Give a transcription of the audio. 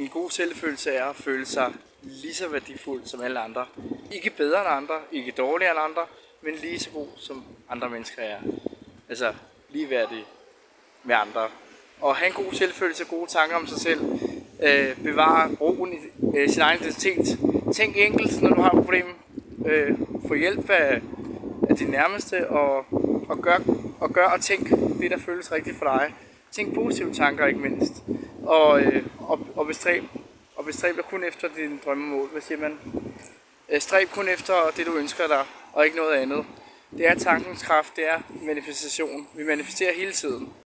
en god selvfølelse er at føle sig lige så værdifuld som alle andre. Ikke bedre end andre, ikke dårligere end andre, men lige så god som andre mennesker er. Altså ligeværdig med andre. Og have en god selvfølelse, gode tanker om sig selv. Øh, bevare roen i øh, sin egen identitet. Tænk enkelt, når du har et problem. Øh, få hjælp af, af dine nærmeste, og, og, gør, og gør og tænk det, der føles rigtigt for dig. Tænk positive tanker ikke mindst. Og, øh, og, og bestræb, og bestræb dig kun efter dine drømmemål. Hvad siger man? Øh, stræb kun efter det, du ønsker dig, og ikke noget andet. Det er tankens kraft, det er manifestation. Vi manifesterer hele tiden.